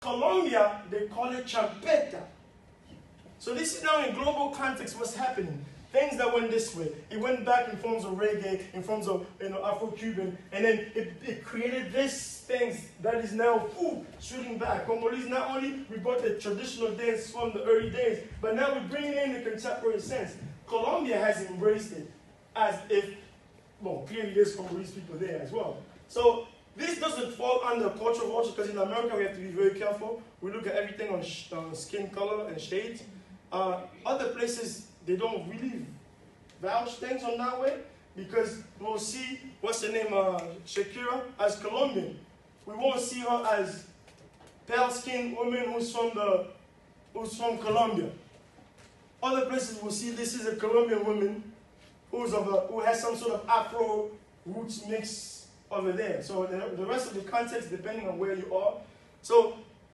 Colombia, they call it champeta. So this is now in global context what's happening. Things that went this way. It went back in forms of reggae, in forms of you know, Afro-Cuban, and then it, it created this things that is now ooh, shooting back. Congolese not only we brought the traditional dance from the early days, but now we're bringing in the contemporary sense. Colombia has embraced it as if, well, clearly there's Congolese people there as well. So this doesn't fall under cultural vulture because in America we have to be very careful. We look at everything on, on skin color and shade. Uh, other places they don't really vouch things on that way because we'll see, what's the name, uh, Shakira as Colombian. We won't see her as pale-skinned woman who's from the, who's from Colombia. Other places we'll see this is a Colombian woman who's of a, who has some sort of Afro roots mix over there. So the, the rest of the context, depending on where you are. So